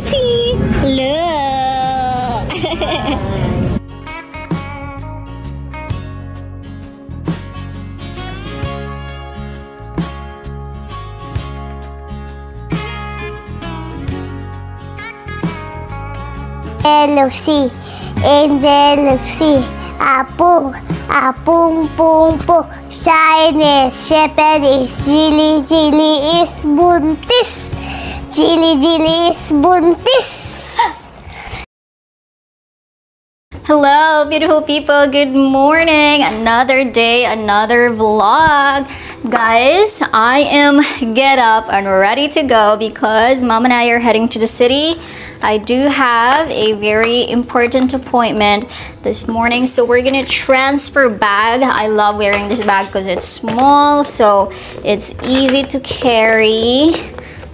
pretty. Look. Lucy, Angel Lucy, Apung, Apung Pung Pung, Shyness, Shepherd is Jilly Jilly is Buntis, Jilly Jilly is Buntis. Hello, beautiful people. Good morning. Another day, another vlog. Guys, I am get up and ready to go because mom and I are heading to the city. I do have a very important appointment this morning, so we're gonna transfer bag. I love wearing this bag because it's small, so it's easy to carry.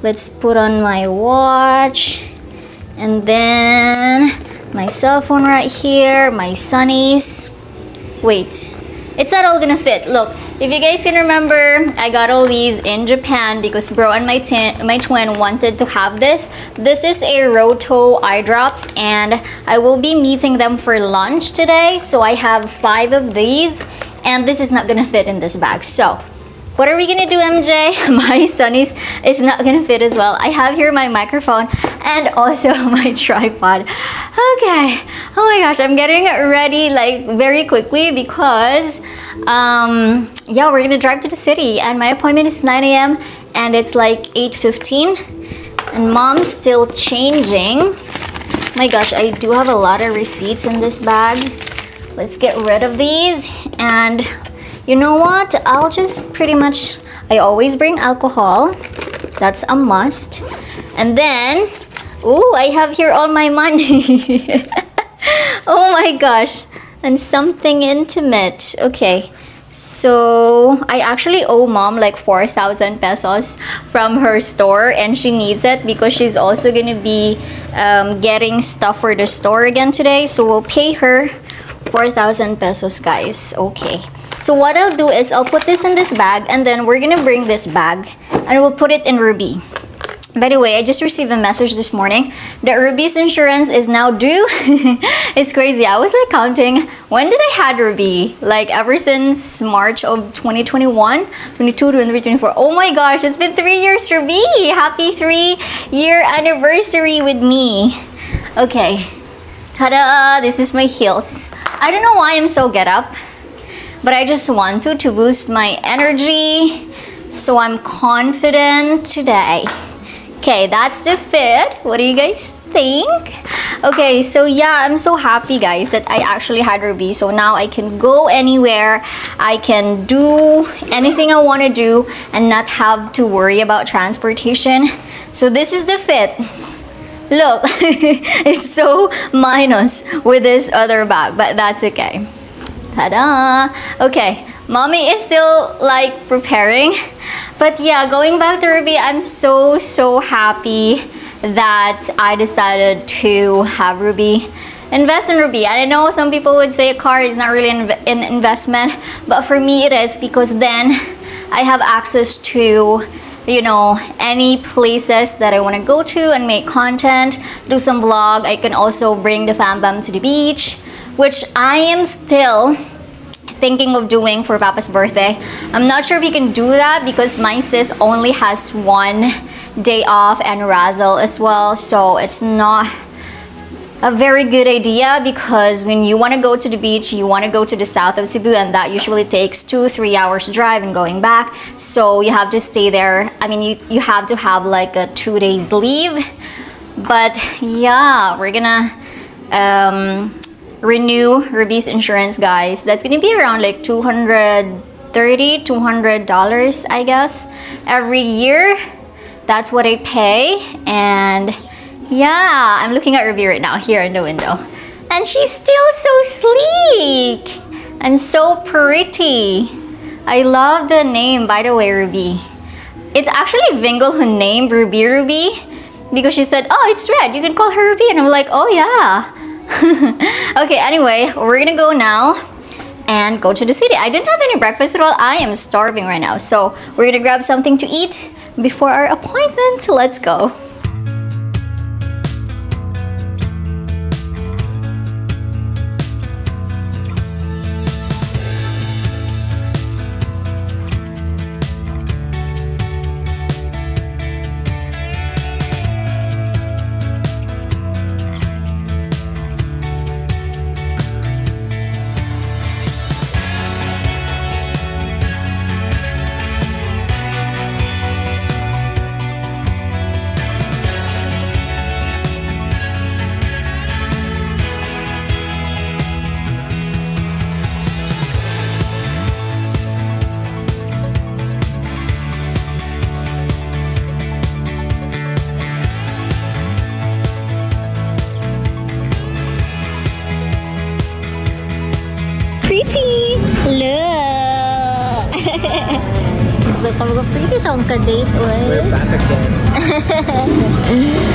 Let's put on my watch and then my cell phone right here, my sunnies. Wait, it's not all gonna fit. Look, if you guys can remember, I got all these in Japan because bro and my, my twin wanted to have this. This is a Rohto eye drops and I will be meeting them for lunch today. So I have five of these and this is not gonna fit in this bag. So what are we gonna do, MJ? My sunnies is not gonna fit as well. I have here my microphone and also my tripod. Okay, oh my gosh, I'm getting ready like very quickly because um, yeah, we're gonna drive to the city and my appointment is 9 a.m. and it's like 8.15 and mom's still changing. My gosh, I do have a lot of receipts in this bag. Let's get rid of these and you know what? I'll just pretty much, I always bring alcohol. That's a must. And then, oh, I have here all my money. oh my gosh. And something intimate. Okay. So I actually owe mom like 4,000 pesos from her store and she needs it because she's also gonna be um, getting stuff for the store again today. So we'll pay her 4,000 pesos guys. Okay. So what I'll do is I'll put this in this bag and then we're gonna bring this bag and we'll put it in Ruby. By the way, I just received a message this morning that Ruby's insurance is now due. it's crazy. I was like counting, when did I had Ruby? Like ever since March of 2021, 22, 23, 24. Oh my gosh, it's been three years, Ruby. Happy three year anniversary with me. Okay, ta-da, this is my heels. I don't know why I'm so get up but I just want to to boost my energy so I'm confident today. Okay, that's the fit. What do you guys think? Okay, so yeah, I'm so happy guys that I actually had Ruby. So now I can go anywhere. I can do anything I want to do and not have to worry about transportation. So this is the fit. Look, it's so minus with this other bag, but that's okay. Ta-da! Okay, mommy is still like preparing. But yeah, going back to Ruby, I'm so, so happy that I decided to have Ruby invest in Ruby. I know some people would say a car is not really an investment, but for me it is because then I have access to you know any places that I want to go to and make content do some vlog I can also bring the fam bam to the beach which I am still thinking of doing for Papa's birthday. I'm not sure if you can do that because my sis only has one day off and Razzle as well. So it's not a very good idea because when you want to go to the beach, you want to go to the south of Cebu and that usually takes two, three hours drive and going back. So you have to stay there. I mean, you, you have to have like a two days leave. But yeah, we're gonna um, renew Ruby's insurance, guys. That's gonna be around like 230 $200, I guess, every year. That's what I pay. And yeah, I'm looking at Ruby right now here in the window. And she's still so sleek and so pretty. I love the name, by the way, Ruby. It's actually Vingle who named Ruby Ruby because she said, oh, it's red. You can call her Ruby. And I'm like, oh, yeah. okay, anyway, we're gonna go now and go to the city. I didn't have any breakfast at all. I am starving right now. So we're gonna grab something to eat before our appointment. Let's go. Ka date, We're oy. back again.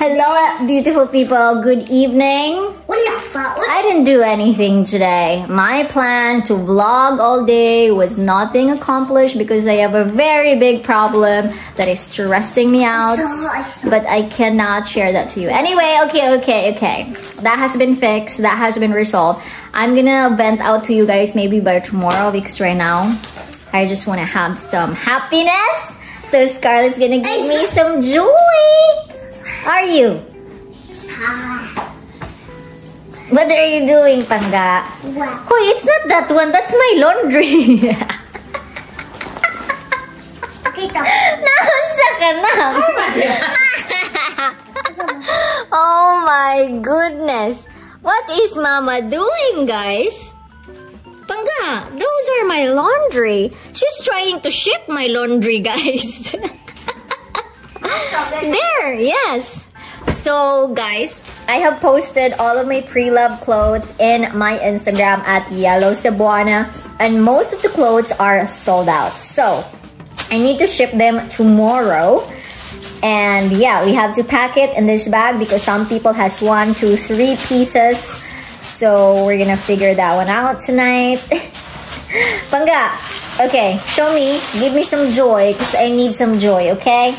Hello, beautiful people. Good evening. I didn't do anything today. My plan to vlog all day was not being accomplished because I have a very big problem that is stressing me out. saw, I saw. But I cannot share that to you. Anyway, okay, okay, okay. That has been fixed. That has been resolved. I'm gonna vent out to you guys maybe by tomorrow because right now I just want to have some happiness. So Scarlett's gonna give me some joy. Are you? What are you doing, Pangga? What? Hoy, it's not that one. That's my laundry. Kita. Naunsa ka na? oh my goodness. What is Mama doing, guys? Pangga, those are my laundry. She's trying to ship my laundry, guys. there, yes. So, guys, I have posted all of my pre-love clothes in my Instagram at Yellow Cebuana, and most of the clothes are sold out. So, I need to ship them tomorrow. And yeah, we have to pack it in this bag because some people has one, two, three pieces. So we're gonna figure that one out tonight. Pangga, okay, show me, give me some joy because I need some joy, okay?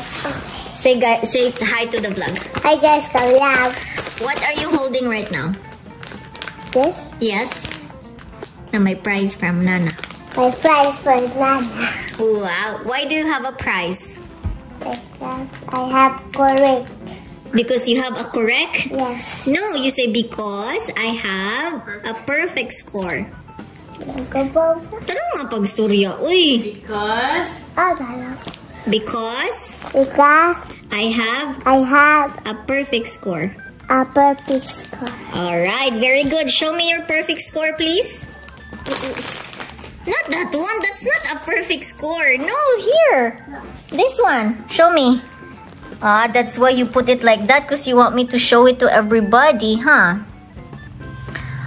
Say guy, say hi to the vlog. Hi guys, kalab. What are you holding right now? This Yes. Na my prize from Nana. my prize for Nana. Wow. Why do you have a prize? Because I have correct. Because you have a correct? Yes. No, you say because I have a perfect score. Tara nga pagstorya, uy. Because Oh, dala. Because Because I have I have a perfect score. a perfect score. Alright, very good. Show me your perfect score, please. Not that one. That's not a perfect score. No, here. This one. Show me. Ah, that's why you put it like that because you want me to show it to everybody, huh?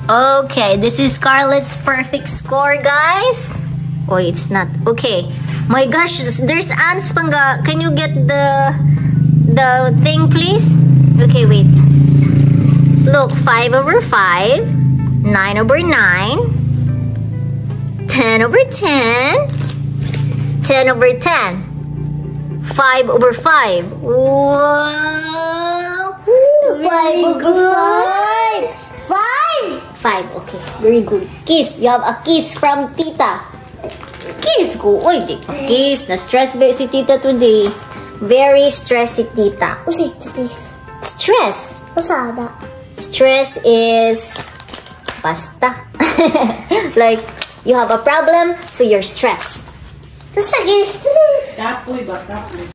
Okay, this is Scarlett's perfect score, guys. Oh, it's not. Okay. My gosh, there's ants, Panga. Can you get the the thing, please? Okay, wait. Look, 5 over 5, 9 over 9, 10 over 10, 10 over 10, 5 over 5. Wow! Very good. Five. 5, okay. Very good. Kiss. You have a kiss from Tita. Kiss ko. Uy, di pa kiss. Na-stress ba si Tita today? Very stressed si Tita. What's this? Stress. What's that? Stress is basta. like you have a problem, so you're stressed. What's this? Kapoy ba? Kapoy.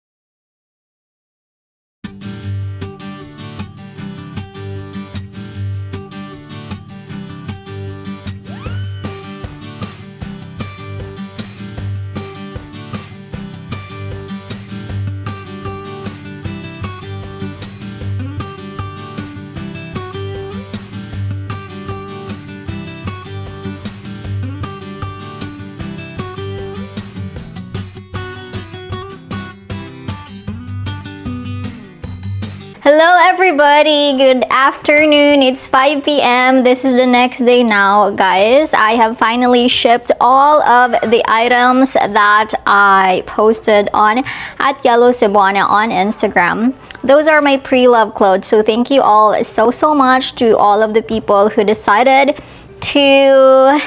Hello, everybody. Good afternoon. It's 5 p.m. This is the next day now, guys. I have finally shipped all of the items that I posted on at Yellow Cebuana on Instagram. Those are my pre-love clothes. So thank you all so so much to all of the people who decided to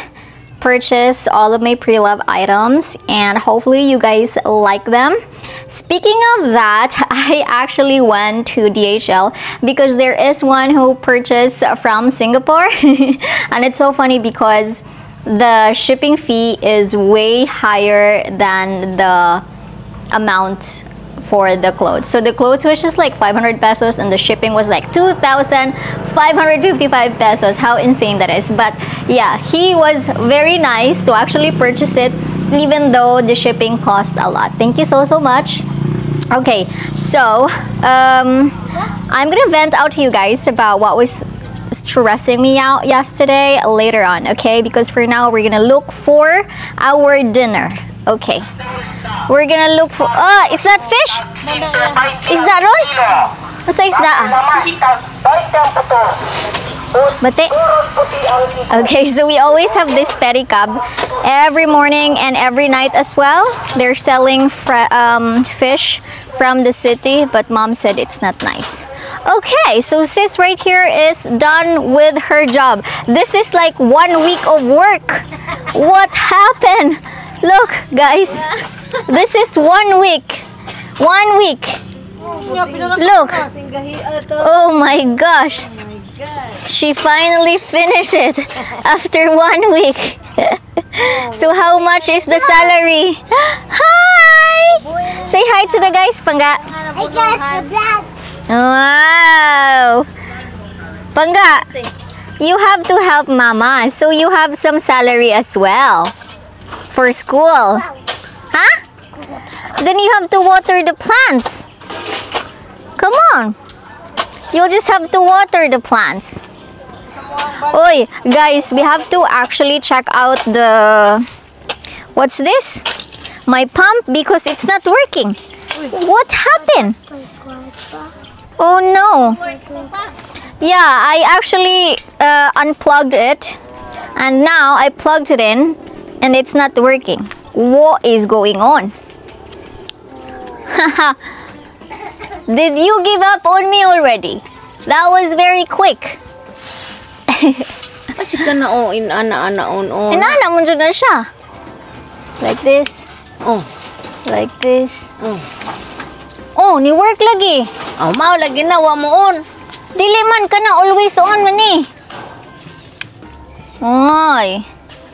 purchase all of my pre-love items and hopefully you guys like them speaking of that i actually went to dhl because there is one who purchased from singapore and it's so funny because the shipping fee is way higher than the amount for the clothes. So the clothes was just like 500 pesos and the shipping was like 2,555 pesos. How insane that is. But yeah, he was very nice to actually purchase it even though the shipping cost a lot. Thank you so, so much. Okay, so um, I'm gonna vent out to you guys about what was stressing me out yesterday later on, okay? Because for now, we're gonna look for our dinner, okay? We're gonna look for. Ah, is that fish? Is that ah? Bate? Okay, so we always have this pedicab every morning and every night as well. They're selling um, fish from the city, but mom said it's not nice. Okay, so sis right here is done with her job. This is like one week of work. What happened? Look, guys, this is one week. One week. Look. Oh my gosh. She finally finished it after one week. so how much is the salary? Hi! Say hi to the guys, Pangga. I guess the black. Wow! Pangga, you have to help mama. So you have some salary as well for school. Huh? Then you have to water the plants. Come on. You'll just have to water the plants. Oi, guys, we have to actually check out the what's this? My pump because it's not working. What happened? Oh no. Yeah, I actually uh, unplugged it and now I plugged it in and it's not working. What is going on? Did you give up on me already? That was very quick. Kasi ka na o, in ana ana on on. Inana mo dyan na siya. Like this. Oh. Like this. Oh. Oh, ni work lagi. Oh, mao lagi na wa mo on. Dili man ka na always on man eh. Oy.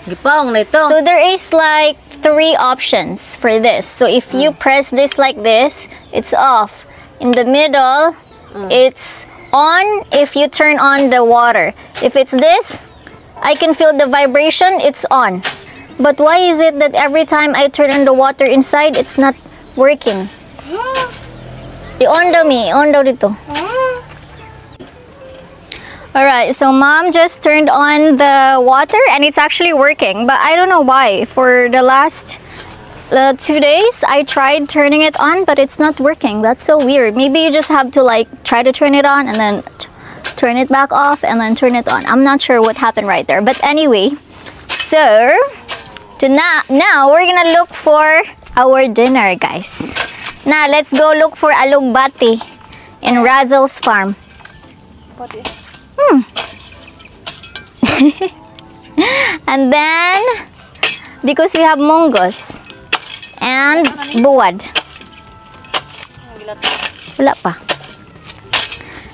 Gipaong na ito. So there is like three options for this. So if you press this like this, it's off. In the middle, mm. it's on if you turn on the water. If it's this, I can feel the vibration, it's on. But why is it that every time I turn on the water inside, it's not working? I-on daw mi, on daw dito. Alright, so mom just turned on the water and it's actually working, but I don't know why. For the last uh, two days, I tried turning it on, but it's not working. That's so weird. Maybe you just have to like try to turn it on and then turn it back off and then turn it on. I'm not sure what happened right there, but anyway, so to na- now we're gonna look for our dinner, guys. Now let's go look for alugbati in Razzle's farm. Hmm. and then because we have munggos and pa.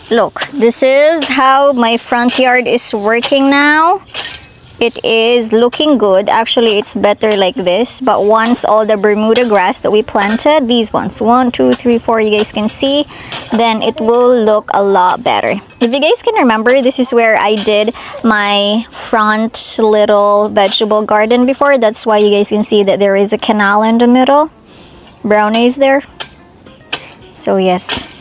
Look, this is how my front yard is working now. It is looking good. Actually, it's better like this. But once all the Bermuda grass that we planted, these ones, one, two, three, four, you guys can see, then it will look a lot better. If you guys can remember, this is where I did my front little vegetable garden before. That's why you guys can see that there is a canal in the middle. Brownies there. So yes.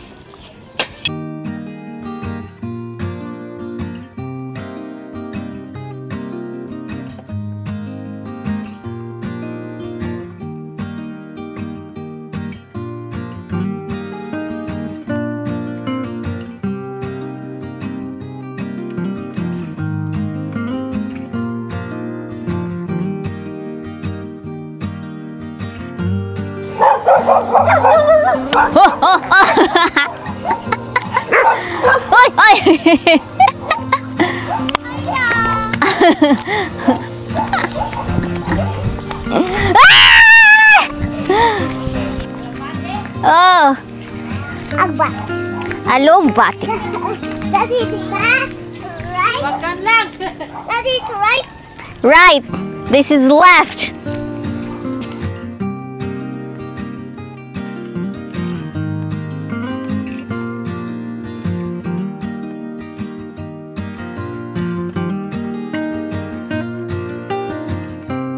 Oh. Agbat. Alogbat. That is. Right. That is right. Right. This is left.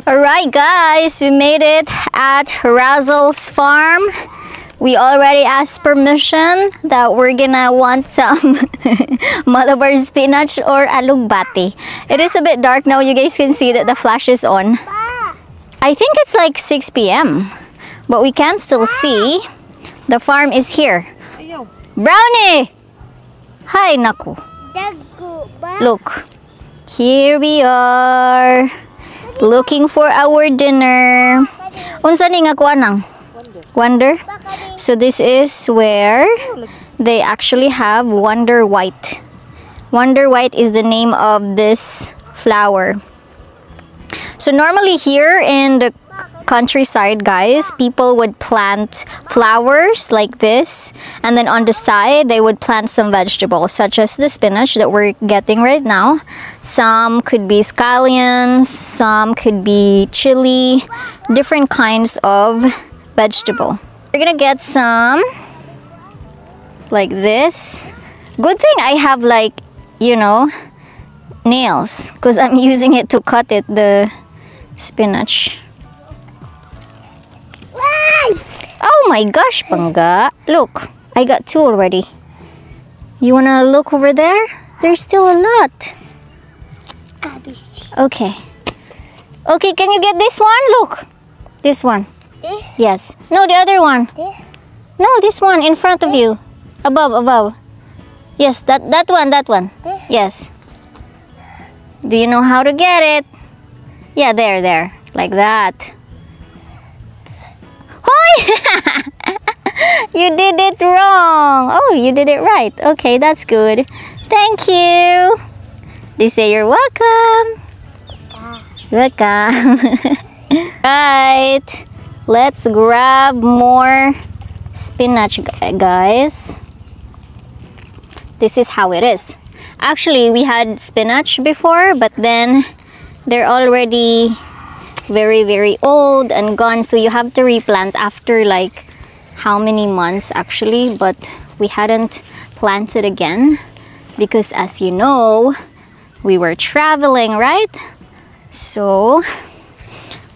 Alright guys, we made it at Razzle's farm. We already asked permission that we're gonna want some Malabar spinach or alugbati. It is a bit dark now, you guys can see that the flash is on. I think it's like 6 p.m. But we can still see the farm is here. Brownie! Hi, Naku. Look, here we are. Looking for our dinner. Unsa ni nga kuan nang? Wonder? So this is where they actually have Wonder White. Wonder White is the name of this flower. So normally here in the countryside guys people would plant flowers like this and then on the side they would plant some vegetables such as the spinach that we're getting right now some could be scallions some could be chili different kinds of vegetable we're gonna get some like this good thing i have like you know nails because i'm using it to cut it the spinach Why? Oh my gosh, Pangga. Look, I got two already. You wanna look over there? There's still a lot. Okay. Okay, can you get this one? Look. This one. This? Yes. No, the other one. This? No, this one in front of you. Above, above. Yes, that that one, that one. This? Yes. Do you know how to get it? Yeah, there, there. Like that. Hoy! you did it wrong. Oh, you did it right. Okay, that's good. Thank you. They say you're welcome. Welcome. right. Let's grab more spinach, guys. This is how it is. Actually, we had spinach before, but then they're already very, very old and gone. So you have to replant after like how many months actually, but we hadn't planted again because as you know, we were traveling, right? So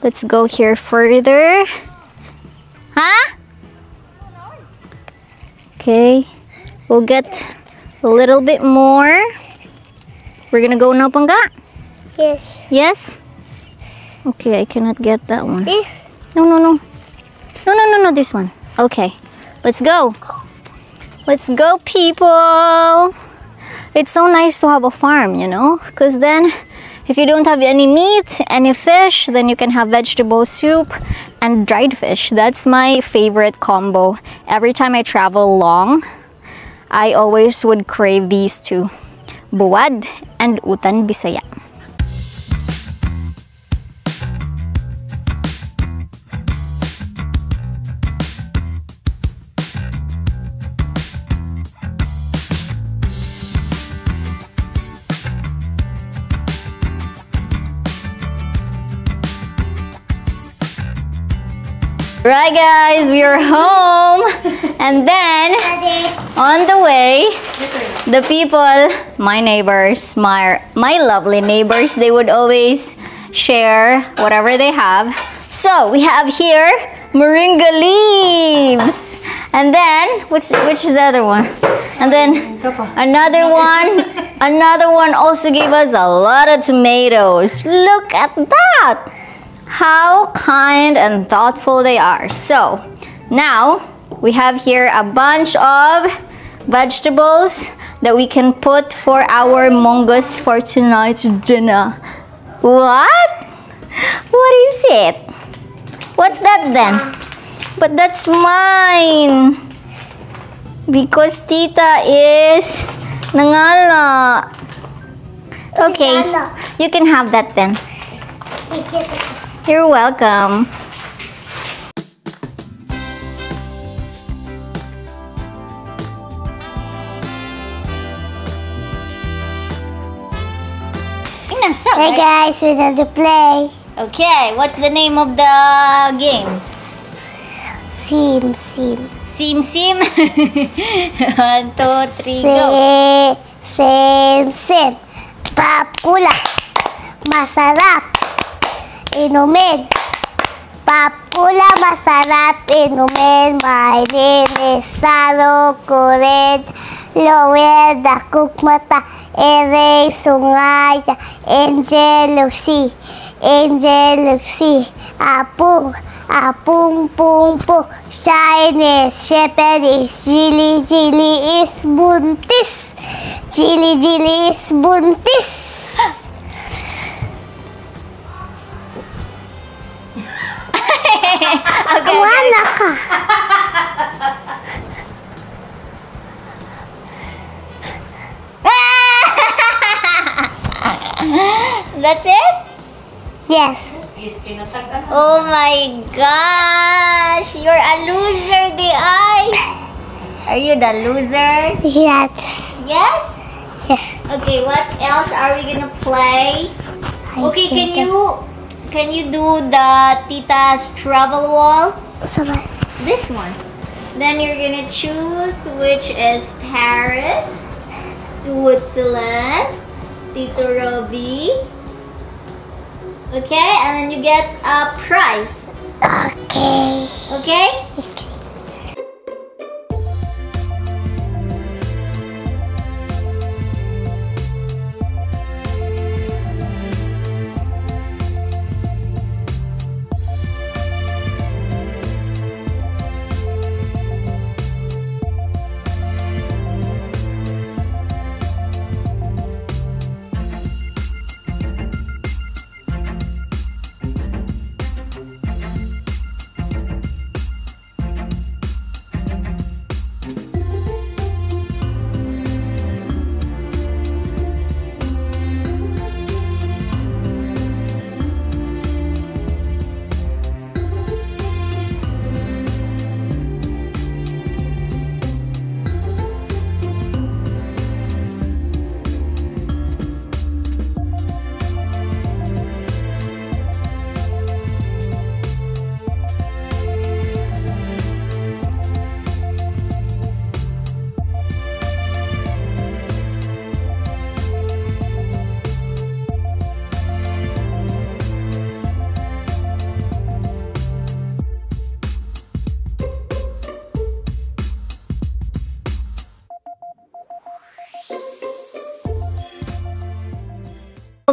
let's go here further. Huh? Okay, we'll get a little bit more. We're gonna go now, Pangga. Yes. Yes? Okay, I cannot get that one. No, no, no. No, no, no, no, this one. Okay, let's go. Let's go, people. It's so nice to have a farm, you know? Because then, if you don't have any meat, any fish, then you can have vegetable soup and dried fish. That's my favorite combo. Every time I travel long, I always would crave these two buwad and utan bisaya. Right, guys, we are home. And then, on the way, the people, my neighbors, my, my lovely neighbors, they would always share whatever they have. So, we have here moringa leaves. And then, which, which is the other one? And then, another one, another one also gave us a lot of tomatoes. Look at that! How kind and thoughtful they are. So now we have here a bunch of vegetables that we can put for our mungus for tonight's dinner. What? What is it? What's that then? But that's mine. Because tita is nangala. Okay, you can have that then. You're welcome. Hey guys, we're going to play Okay, what's the name of the game? Sim Sim. Sim Sim. One, two, three, go. Sim Sim. Papula. Masarap. Inumin. Papula masarap inumin, mailinis sa kulit. Lowel, dakuk mata, ere, sungaya, angel, lucy, angel, lucy, apung, apung, pung, pung, shyness, shepherd is, jili, jili is buntis, jili, jili is buntis. Okay. Wala ka. That's it? Yes. Oh my gosh! You're a loser, di! Are you the loser? Yes. Yes? Yes. Okay, what else are we gonna play? Okay, can you can you do the Tita's travel wall? This one. Then you're gonna choose which is Paris, Switzerland, Tito Robbie. Okay, and then you get a prize. Okay. Okay?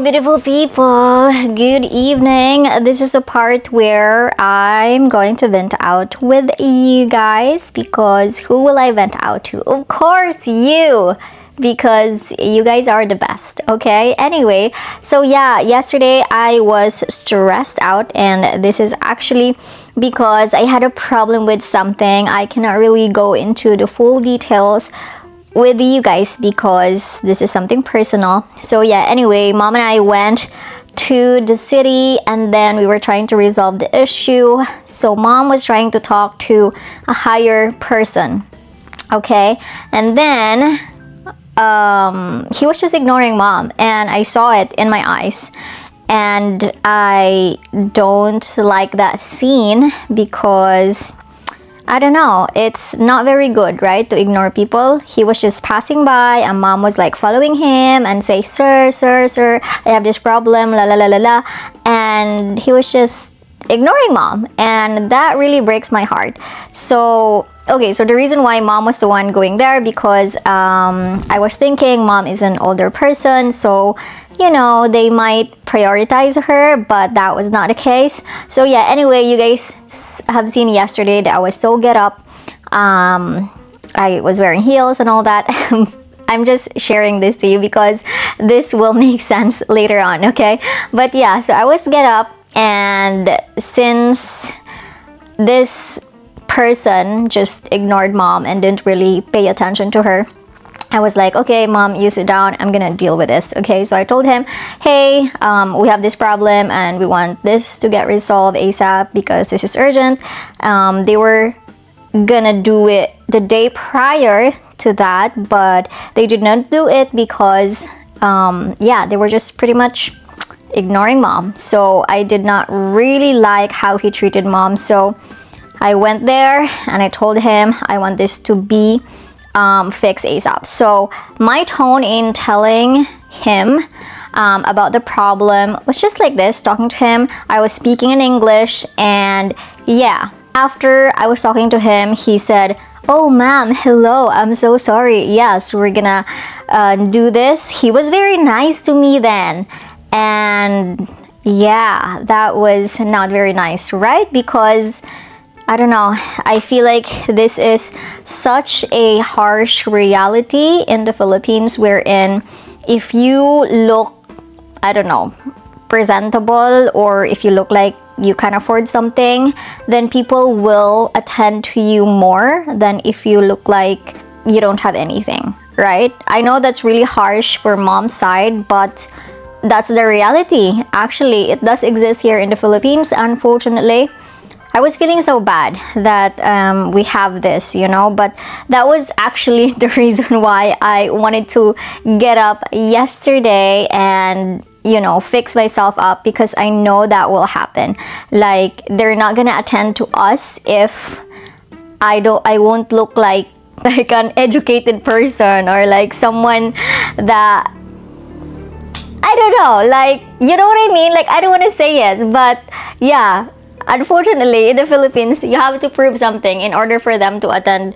Beautiful people, good evening. This is the part where I'm going to vent out with you guys because who will I vent out to? Of course, you because you guys are the best, okay? Anyway, so yeah, yesterday I was stressed out, and this is actually because I had a problem with something. I cannot really go into the full details with you guys because this is something personal. So yeah, anyway, mom and I went to the city and then we were trying to resolve the issue. So mom was trying to talk to a higher person. Okay? And then um, he was just ignoring mom and I saw it in my eyes. And I don't like that scene because I don't know. It's not very good, right? To ignore people. He was just passing by and mom was like following him and say, Sir, sir, sir, I have this problem, la la la la la. And he was just ignoring mom. And that really breaks my heart. So okay so the reason why mom was the one going there because um, i was thinking mom is an older person so you know they might prioritize her but that was not the case. So yeah anyway you guys have seen yesterday that i was still get up um, i was wearing heels and all that. I'm just sharing this to you because this will make sense later on okay? But yeah so i was get up and since this person just ignored mom and didn't really pay attention to her I was like, okay, mom, you sit down. I'm gonna deal with this. Okay, so I told him, hey, um, we have this problem and we want this to get resolved ASAP because this is urgent. Um, they were gonna do it the day prior to that, but they did not do it because, um, yeah, they were just pretty much ignoring mom. So I did not really like how he treated mom. So I went there and I told him I want this to be um, fixed ASAP. So my tone in telling him um, about the problem was just like this. Talking to him i was speaking in english and yeah after i was talking to him he said oh ma'am hello i'm so sorry. Yes we're gonna uh, do this. He was very nice to me then and yeah that was not very nice right? Because I don't know. I feel like this is such a harsh reality in the Philippines wherein if you look, I don't know, presentable or if you look like you can afford something, then people will attend to you more than if you look like you don't have anything, right? I know that's really harsh for mom's side, but that's the reality. Actually, it does exist here in the Philippines, unfortunately. I was feeling so bad that um, we have this, you know, but that was actually the reason why I wanted to get up yesterday and you know fix myself up because I know that will happen. Like they're not gonna attend to us if I don't I won't look like like an educated person or like someone that I don't know like you know what I mean? Like I don't want to say it but yeah unfortunately in the Philippines you have to prove something in order for them to attend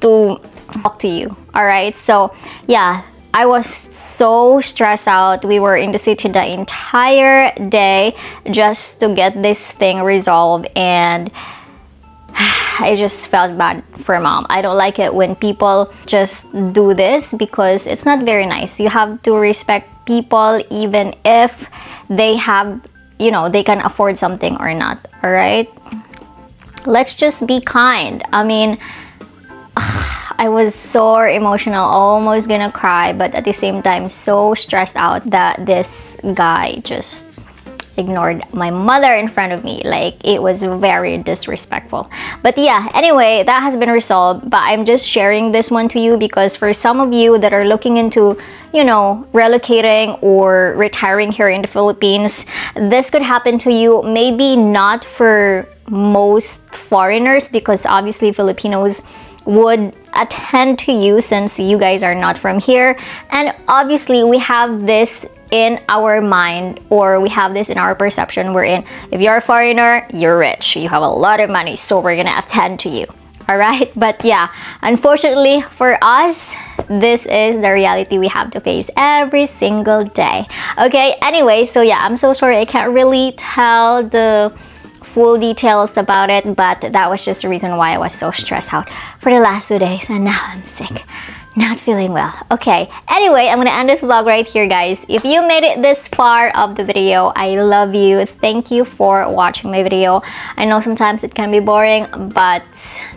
to talk to you all right so yeah I was so stressed out. We were in the city the entire day just to get this thing resolved and I just felt bad for mom. I don't like it when people just do this because it's not very nice. You have to respect people even if they have you know they can afford something or not all right? Let's just be kind. I mean I was so emotional, almost gonna cry, but at the same time, so stressed out that this guy just ignored my mother in front of me. Like, it was very disrespectful. But yeah, anyway, that has been resolved. But I'm just sharing this one to you because for some of you that are looking into, you know, relocating or retiring here in the Philippines, this could happen to you. Maybe not for most foreigners because obviously Filipinos would attend to you since you guys are not from here. And obviously, we have this in our mind or we have this in our perception wherein if you're a foreigner, you're rich, you have a lot of money, so we're gonna attend to you. All right, but yeah, unfortunately for us, this is the reality we have to face every single day. Okay, anyway, so yeah, I'm so sorry. I can't really tell the full details about it, but that was just the reason why I was so stressed out for the last two days, and now I'm sick not feeling well. Okay. Anyway i'm gonna end this vlog right here guys. If you made it this far of the video i love you. Thank you for watching my video. I know sometimes it can be boring but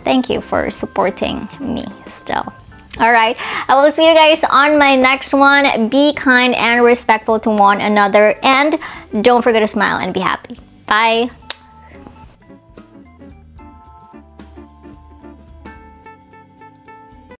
thank you for supporting me still. All right. I will see you guys on my next one. Be kind and respectful to one another and don't forget to smile and be happy. Bye